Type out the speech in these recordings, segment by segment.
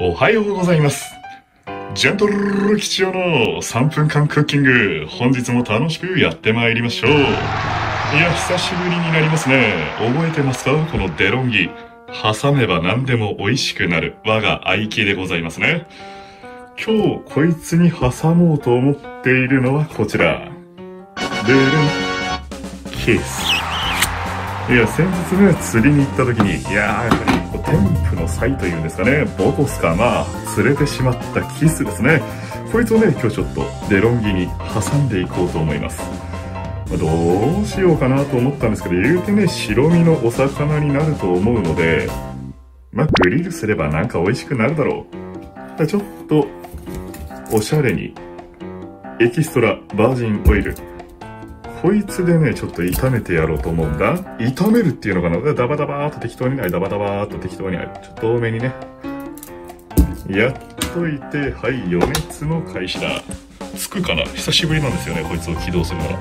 おはようございます。ジェントル吉祥の3分間クッキング、本日も楽しくやってまいりましょう。いや、久しぶりになりますね。覚えてますか？このデロンギ。挟めば何でも美味しくなる我が愛機でございますね。今日こいつに挟もうと思っているのはこちら。でるん。キス。いや、先日ね、釣りに行った時に、いやー、やっぱり、こう、天賦の際というんですかね、ボトスか、まあ、釣れてしまったキスですね。こいつをね、今日ちょっと、デロンギに挟んでいこうと思います。ま、どうしようかなと思ったんですけど、言うてね、白身のお魚になると思うので、まあ、グリルすればなんか美味しくなるだろう。ちょっと、おしゃれに、エキストラバージンオイル、こいつでね、ちょっと炒めてやろうと思うんだ。炒めるっていうのかな？ダバダバーっと適当にない、ダバダバーっと適当にない。ちょっと多めにね。やっといて、はい、余熱の開始だ。つくかな？久しぶりなんですよね、こいつを起動するのは。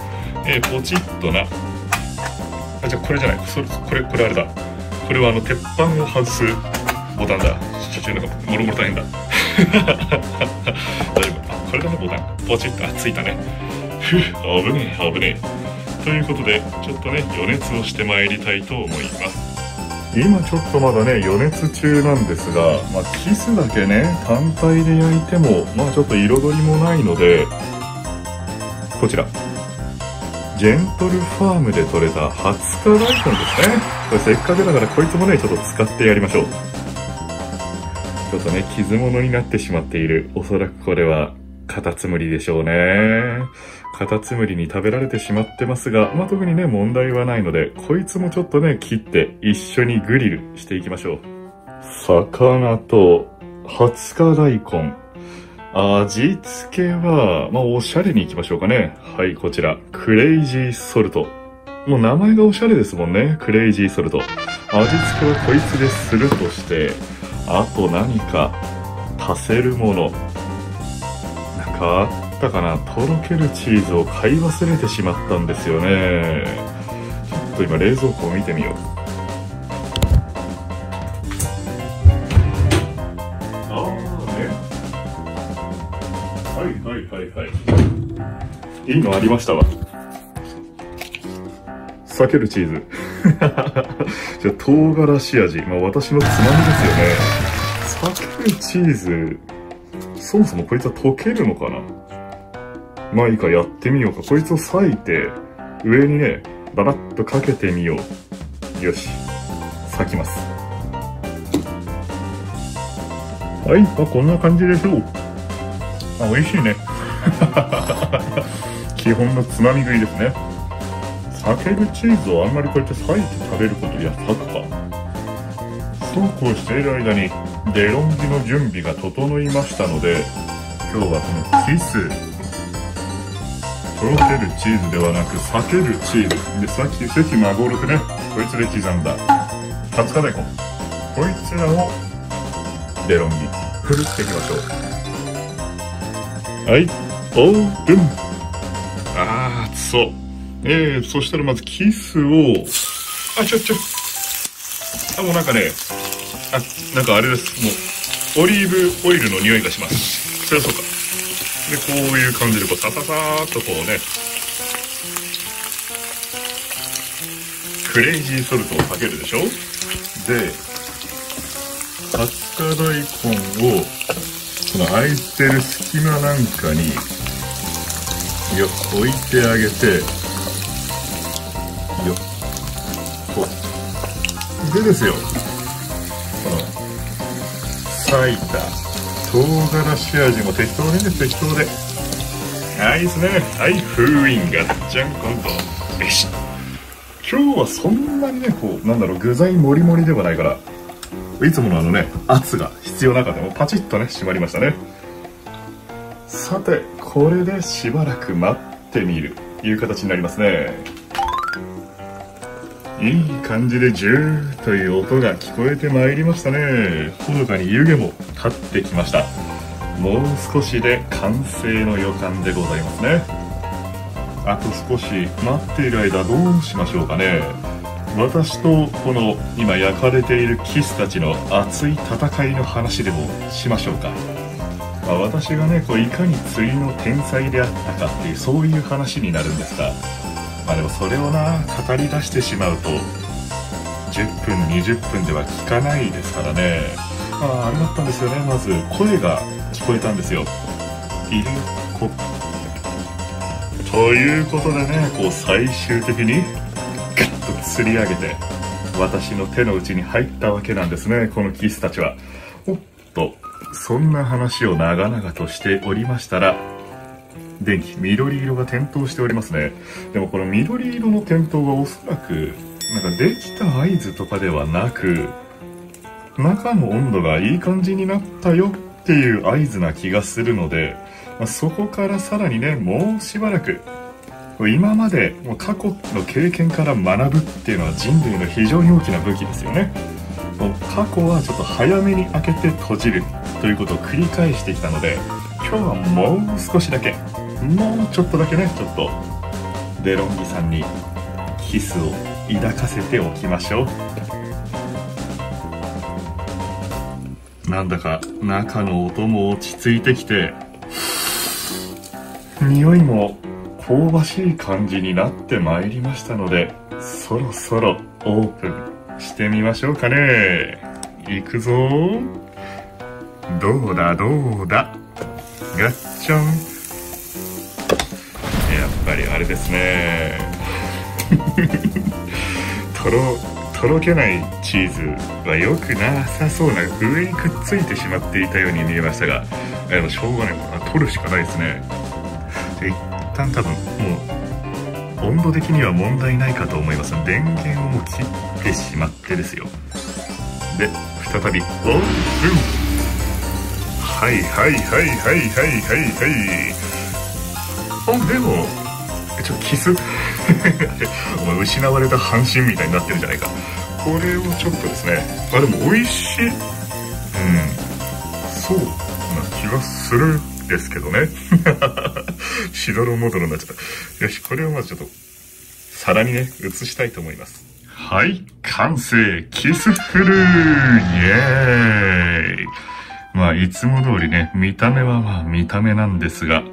えー、ポチッとな。あ、じゃあこれじゃない。それ、これ、これあれだ。これはあの、鉄板を外すボタンだ。ちょ、ちょ、なんか、もろもろ大変だ。大丈夫。あ、これだね、ボタン。ポチッと、あ、ついたね。ふう、危ねえ、危ねえ。ということで、ちょっとね、余熱をしてまいりたいと思います。今ちょっとまだね、余熱中なんですが、まあ、キスだけね、単体で焼いても、まあちょっと彩りもないので、こちら。ジェントルファームで採れた20日大根ですね。これせっかくだからこいつもね、ちょっと使ってやりましょう。ちょっとね、傷物になってしまっている。おそらくこれは、カタツムリでしょうね。カタツムリに食べられてしまってますが、まあ、特にね、問題はないので、こいつもちょっとね、切って一緒にグリルしていきましょう。魚と、20日大根。味付けは、まあ、おしゃれに行きましょうかね。はい、こちら。クレイジーソルト。もう名前がおしゃれですもんね。クレイジーソルト。味付けはこいつでするとして、あと何か足せるもの。か？あったかなとろけるチーズを買い忘れてしまったんですよね。ちょっと今冷蔵庫を見てみよう。ああね。はいはいはいはい。いいのありましたわ。避けるチーズ。じゃあ、唐辛子味。まあ、私のつまみですよね。避けるチーズ。そもそもこいつは溶けるのかな？まあいいか、やってみようか。こいつを裂いて、上にね、ババッとかけてみよう。よし。裂きます。はい、まあ、こんな感じでしょう。あ、美味しいね。基本のつまみ食いですね。裂けるチーズをあんまりこうやって裂いて食べること、いや、裂くか。そうこうしている間に、デロンギの準備が整いましたので、今日はこのキス、とろけるチーズではなく、裂けるチーズ。で、さっき関孫六ね、こいつで刻んだ、20日大根。こいつらを、デロンギ、ふるっていきましょう。はい、オープンあー、熱そう。えー、そしたらまずキスを、あ、ちょ、ちょ、あ、もうなんかね、あ、なんかあれです。もう、オリーブオイルの匂いがします。そりゃそうか。で、こういう感じで、こう、さささーっとこうね、クレイジーソルトをかけるでしょ？で、20日大根を、この空いてる隙間なんかに、よ、置いてあげて、よ、こう。でですよ、裂いた唐辛子味も適当でね、適当で。はい、いいですね。はい、封印ガッチャンコント。よし。今日はそんなにね、こう、なんだろう、具材もりもりではないから、いつものあのね、圧が必要なかったもパチッとね、閉まりましたね。さて、これでしばらく待ってみると、いう形になりますね。いい感じでジューという音が聞こえてまいりましたね。ほのかに湯気も立ってきました。もう少しで完成の予感でございますね。あと少し待っている間どうしましょうかね。私とこの今焼かれているキスたちの熱い戦いの話でもしましょうか、まあ、私がねこういかに釣りの天才であったかっていうそういう話になるんですがまあでもそれをな語り出してしまうと10分20分では聞かないですからね。あああれだったんですよね。まず声が聞こえたんですよ。いる子ということでねこう最終的にガッと釣り上げて私の手の内に入ったわけなんですねこのキスたちは。おっとそんな話を長々としておりましたら電気緑色が点灯しておりますね。でもこの緑色の点灯はおそらくなんかできた合図とかではなく中の温度がいい感じになったよっていう合図な気がするので、まあ、そこからさらにねもうしばらく今までもう過去の経験から学ぶっていうのは人類の非常に大きな武器ですよね。過去はちょっと早めに開けて閉じるということを繰り返してきたので今日はもう少しだけもうちょっとだけねちょっと。デロンギさんにキスを抱かせておきましょう。なんだか中の音も落ち着いてきて匂いも香ばしい感じになってまいりましたのでそろそろオープンしてみましょうかね。いくぞ。どうだどうだ。ガッチャン。ぱりあれですね。とろとろけないチーズは良くなさそうな上にくっついてしまっていたように見えましたがでもしょうがない。もんな取るしかないですね。で一旦多分もう温度的には問題ないかと思います。電源をもう切ってしまってですよ。で再びオープン。はいはいはいはいはいはいはい。あでもちょっとキス？お前失われた半身みたいになってるじゃないか。これをちょっとですねあでも美味しい。うん。そうな気がするですけどね。しどろもどろになっちゃった。よしこれをまずちょっと皿にね移したいと思います。はい完成。キスフルー。イエーイ。まあいつも通りね見た目はまあ見た目なんですが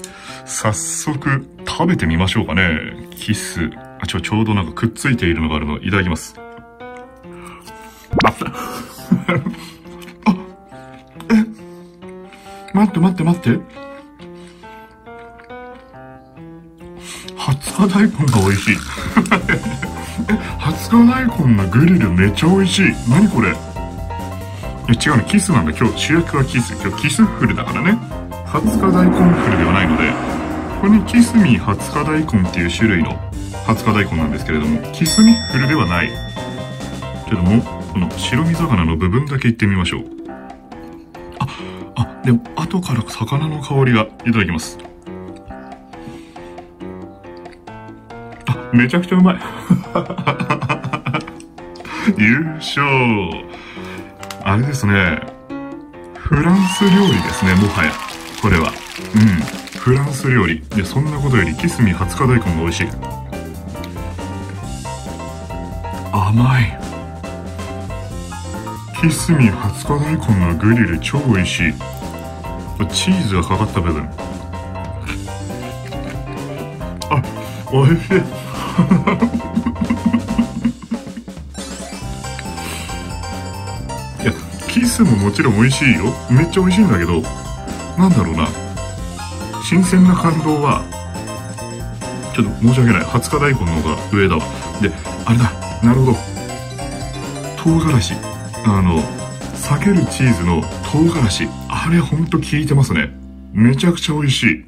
早速食べてみましょうかね。キス。あちょちょうどなんかくっついているのがあるのいただきます。あ あえ待って待って待って。20日大根が美味しい。え20日大根のグリルめっちゃ美味しい。何これ？え違うねキスなんだ。今日主役はキス。今日キスフルだからね。20日大根フルではないので。これねキスミ20日大根っていう種類の20日大根なんですけれどもキスミフルではない。けどもこの白身魚の部分だけいってみましょう。ああでも後から魚の香りがいただきます。あめちゃくちゃうまい。優勝。あれですね。フランス料理ですねもはや。これは。うん。フランス料理。でそんなことよりキスミ20日大根が美味しい。甘い。キスミ20日大根のグリル超美味しい。チーズがかかった部分。あ美味しい。いやキスももちろん美味しいよ。めっちゃ美味しいんだけどなんだろうな。新鮮な感動はちょっと申し訳ない。20日大根の方が上だわ。であれだ。なるほど。唐辛子。あの避けるチーズの唐辛子。あれほんと効いてますね。めちゃくちゃ美味しい。い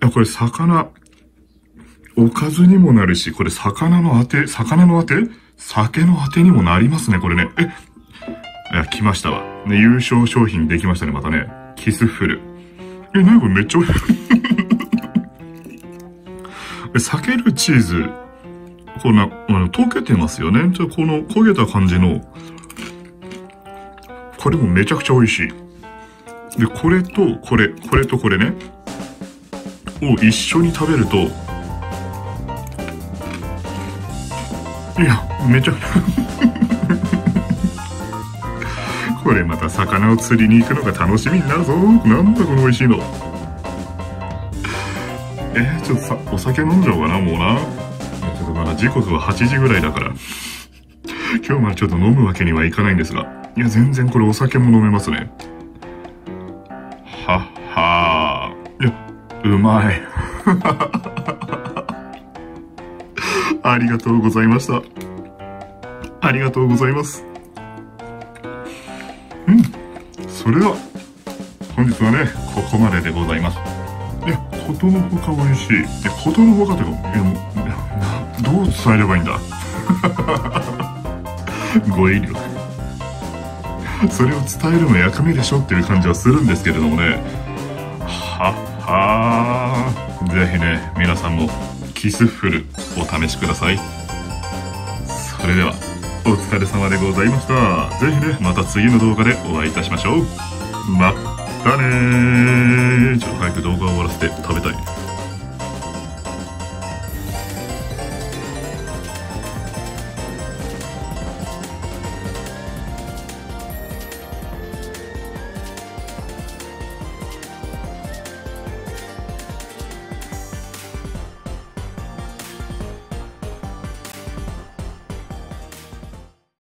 やこれ魚。おかずにもなるしこれ魚のあて魚のあて？酒のあてにもなりますねこれね。えいや来ましたわ、ね、優勝商品できましたねまたね。キスフル。え、なにこれめっちゃ美味しい。避けるチーズ、こんな、あの、溶けてますよね。ちょこの焦げた感じの、これもめちゃくちゃ美味しい。で、これと、これ、これとこれね、を一緒に食べると、いやめちゃくちゃこれまた魚を釣りに行くのが楽しみになるぞ。なんだこの美味しいの。えー、ちょっとさお酒飲んじゃおうかなもうな。ちょっとまだ時刻は8時ぐらいだから。今日までちょっと飲むわけにはいかないんですが。いや全然これお酒も飲めますね。はっはー。いやうまい。ありがとうございました。ありがとうございます。うん。それでは本日はねここまででございます。いやことのほか美味しい。いやことのほかというかいやもうどう伝えればいいんだ？語彙力。それを伝えるの役目でしょっていう感じはするんですけれどもね。ははぜひね皆さんもキスフルお試しください。それでは。お疲れ様でございました。ぜひねまた次の動画でお会いいたしましょう。またねちょっと早く動画を終わらせて食べたい